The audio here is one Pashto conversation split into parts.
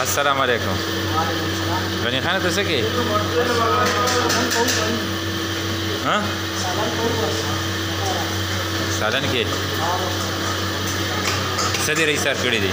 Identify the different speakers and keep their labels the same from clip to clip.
Speaker 1: السلام علیکم غنی خان ته څه کې ها سالن کې څه
Speaker 2: دې
Speaker 3: رئیس کړی دی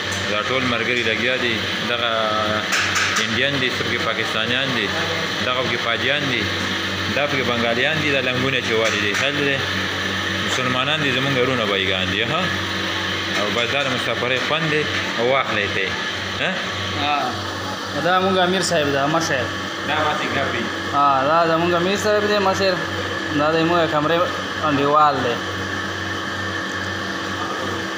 Speaker 3: دا
Speaker 1: ټول مرګري لګیا دي دغه انډین دي څوک پاکستانیان دي دغه کې پاجیان دي دا په بنگالیان دي دا لنګونه چې والي دي خل دي مسلمانان دي زمونږ رونه بایګان دي ها او بازار مسافرې خوند دي او واخلې ته ها
Speaker 2: دا مونږ امیر صاحب دا مشر
Speaker 1: دا واسي کپی
Speaker 2: ها دا زمونږ امیر صاحب دی مشر دا د مونږ کمرې انډیوال دی